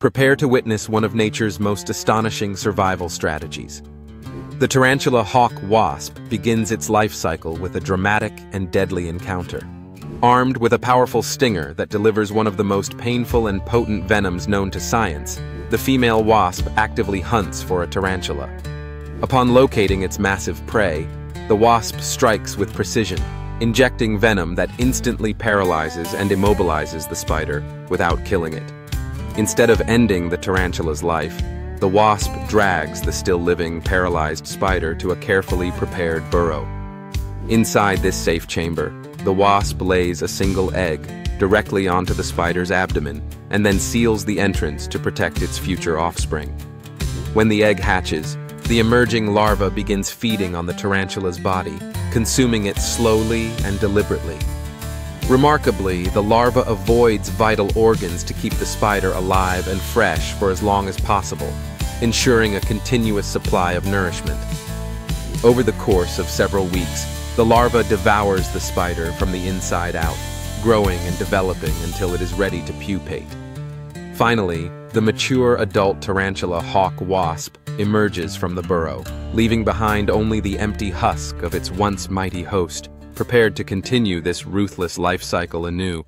Prepare to witness one of nature's most astonishing survival strategies. The tarantula hawk wasp begins its life cycle with a dramatic and deadly encounter. Armed with a powerful stinger that delivers one of the most painful and potent venoms known to science, the female wasp actively hunts for a tarantula. Upon locating its massive prey, the wasp strikes with precision, injecting venom that instantly paralyzes and immobilizes the spider without killing it. Instead of ending the tarantula's life, the wasp drags the still-living, paralyzed spider to a carefully prepared burrow. Inside this safe chamber, the wasp lays a single egg directly onto the spider's abdomen and then seals the entrance to protect its future offspring. When the egg hatches, the emerging larva begins feeding on the tarantula's body, consuming it slowly and deliberately. Remarkably, the larva avoids vital organs to keep the spider alive and fresh for as long as possible, ensuring a continuous supply of nourishment. Over the course of several weeks, the larva devours the spider from the inside out, growing and developing until it is ready to pupate. Finally, the mature adult tarantula hawk wasp emerges from the burrow, leaving behind only the empty husk of its once mighty host, prepared to continue this ruthless life cycle anew.